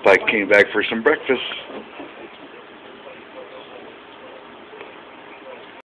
Spike came back for some breakfast.